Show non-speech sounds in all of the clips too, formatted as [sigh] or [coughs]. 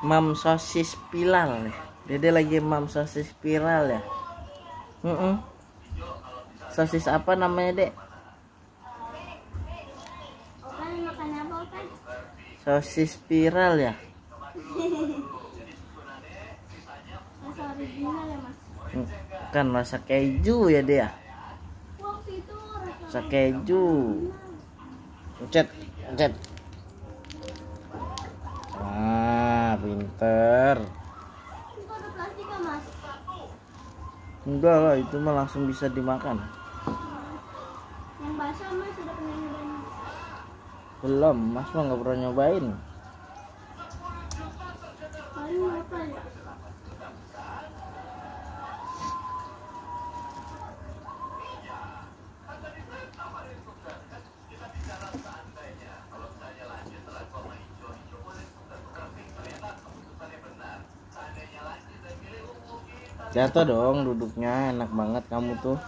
mam sosis spiral dede lagi mam sosis spiral ya Mm-mm. sosis apa namanya dek sosis spiral ya ya? Mm, kan rasa keju ya dia itu rasa keju Ucet, ucet. Mas? Enggak lah, itu mah langsung bisa dimakan. Yang basah mas sudah pernah nyobain Belum, Mas mah nggak pernah nyobain. Paling apa ya? Jatuh dong duduknya, enak banget kamu tuh.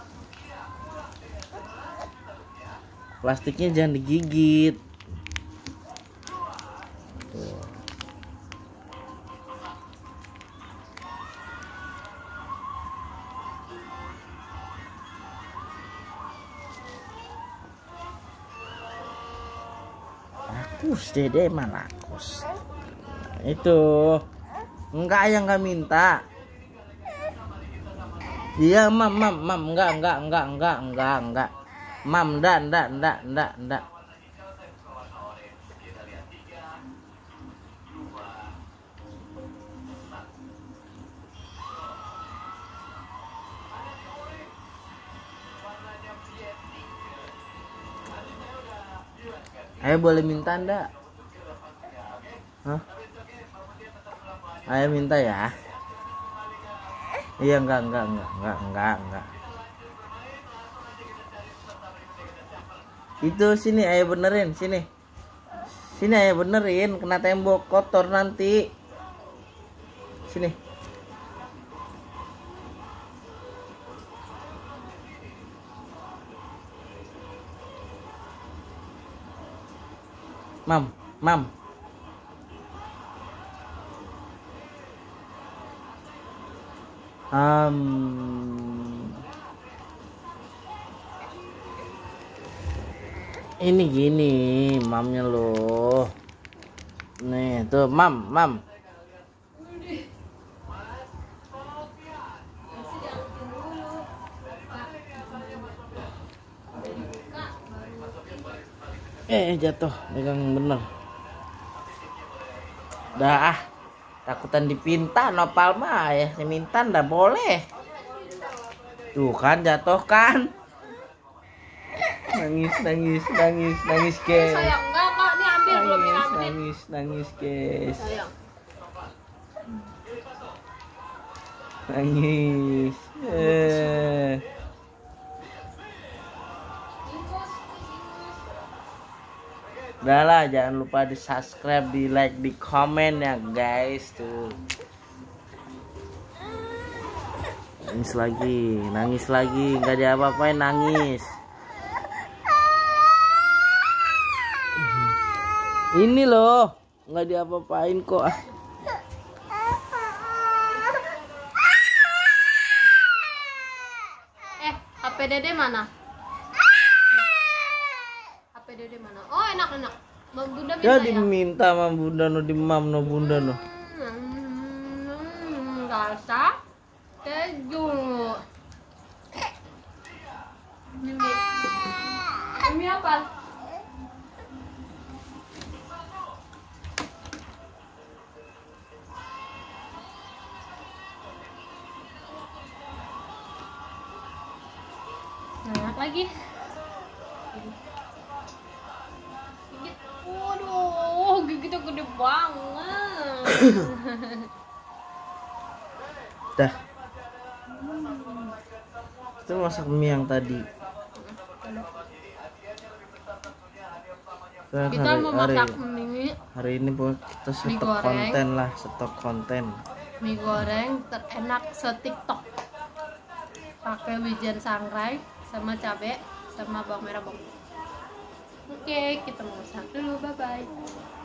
Plastiknya jangan digigit. Rakus dede mah rakus. Itu enggak yang nggak minta. Iya, mam, mam, mam, enggak, enggak, enggak, enggak, enggak, enggak. Mam, enggak, enggak, enggak, enggak, enggak. Ayo boleh minta enggak? Hah? Ayo minta ya. Iya enggak enggak enggak enggak enggak enggak. Itu sini ayo benerin sini. Sini ayo benerin kena tembok kotor nanti. Sini. Mam, mam. Um, ini gini, mamnya loh. Nih, tuh, mam, mam. Eh, jatuh, megang bener. Dah, ah. Takutan dipinta nopal mah ya, minta ndak boleh. Tuh kan jatuh kan. Nangis, nangis, nangis, nangis, guys. Sayang, enggak kak, ini ambil belum Nangis, diambil. nangis, nangis, guys. Sayang. Nangis. Eh. Udah lah, jangan lupa di subscribe, di like, di komen ya guys tuh. Nangis lagi, nangis lagi, nggak diapa-apain nangis. Ini loh, nggak diapa-apain kok. ah. Eh, HP Dede mana? Dede mana? Oh, enak enak. Bang Bunda minta Ya ya. diminta sama bunda no, di mam no bunda no. Hmm, rasa keju. Ini Ini apa? Enak lagi. Waduh, gigitnya gede banget. [coughs] Dah. Kita masak mie yang tadi. Kita hari, mau hari, masak mie, hari ini pokoknya kita stok konten lah, stok konten. mie goreng terenak se-TikTok. Pakai wijen sangrai sama cabe sama bawang merah bawang. Oke, kita mau masak dulu. Bye bye.